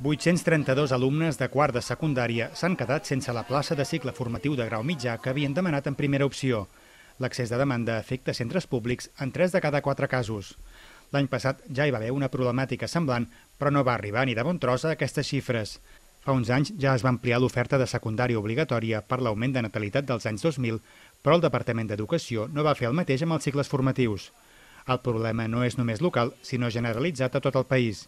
832 alumnes de quart de secundària s'han quedat sense la plaça de cicle formatiu de grau mitjà que havien demanat en primera opció. L'accés de demanda afecta centres públics en 3 de cada 4 casos. L'any passat ja hi va haver una problemàtica semblant, però no va arribar ni de bon tros a aquestes xifres. Fa uns anys ja es va ampliar l'oferta de secundària obligatòria per l'augment de natalitat dels anys 2000, però el Departament d'Educació no va fer el mateix amb els cicles formatius. El problema no és només local, sinó generalitzat a tot el país.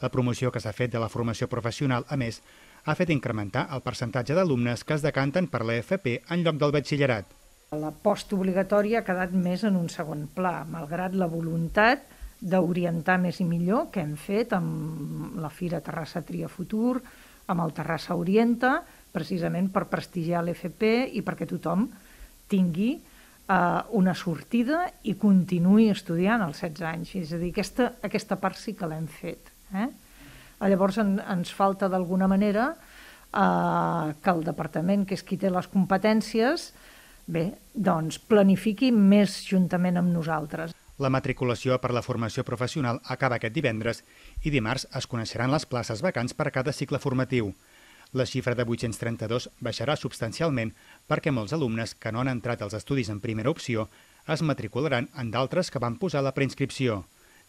La promoció que s'ha fet de la formació professional, a més, ha fet incrementar el percentatge d'alumnes que es decanten per l'EFP en lloc del batxillerat. La postobligatòria ha quedat més en un segon pla, malgrat la voluntat d'orientar més i millor que hem fet amb la Fira Terrassa Tria Futur, amb el Terrassa Orienta, precisament per prestigiar l'FP i perquè tothom tingui eh, una sortida i continuï estudiant als 16 anys. És a dir, aquesta, aquesta part sí que l'hem fet. Eh? Llavors en, ens falta d'alguna manera eh, que el departament, que és qui té les competències, bé, doncs planifiqui més juntament amb nosaltres. La matriculació per la formació professional acaba aquest divendres i dimarts es coneixeran les places vacants per cada cicle formatiu. La xifra de 832 baixarà substancialment perquè molts alumnes que no han entrat als estudis en primera opció es matricularan en d'altres que van posar la preinscripció.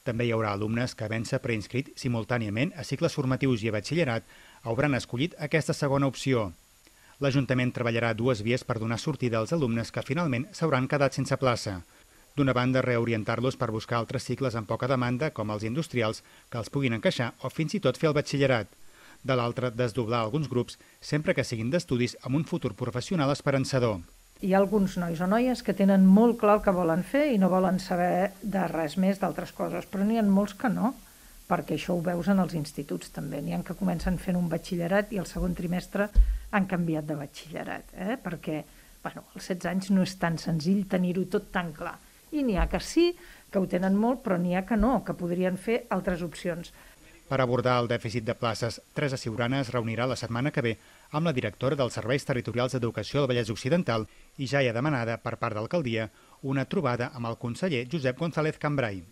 També hi haurà alumnes que, havent-se preinscrit simultàniament a cicles formatius i a batxillerat, hauran escollit aquesta segona opció. L'Ajuntament treballarà dues vies per donar sortida als alumnes que finalment s'hauran quedat sense plaça. D'una banda, reorientar-los per buscar altres cicles amb poca demanda, com els industrials, que els puguin encaixar o fins i tot fer el batxillerat. De l'altra, desdoblar alguns grups, sempre que siguin d'estudis amb un futur professional esperançador hi ha alguns nois o noies que tenen molt clar el que volen fer i no volen saber de res més d'altres coses, però n'hi ha molts que no, perquè això ho veus en els instituts també. N'hi ha que comencen fent un batxillerat i el segon trimestre han canviat de batxillerat, eh? perquè bueno, als 16 anys no és tan senzill tenir-ho tot tan clar. I n'hi ha que sí, que ho tenen molt, però n'hi ha que no, que podrien fer altres opcions. Per abordar el dèficit de places, Teresa Ciurana es reunirà la setmana que ve amb la directora dels Serveis Territorials d'Educació del Vallès Occidental i ja hi ha demanada per part d'alcaldia una trobada amb el conseller Josep González Cambrai.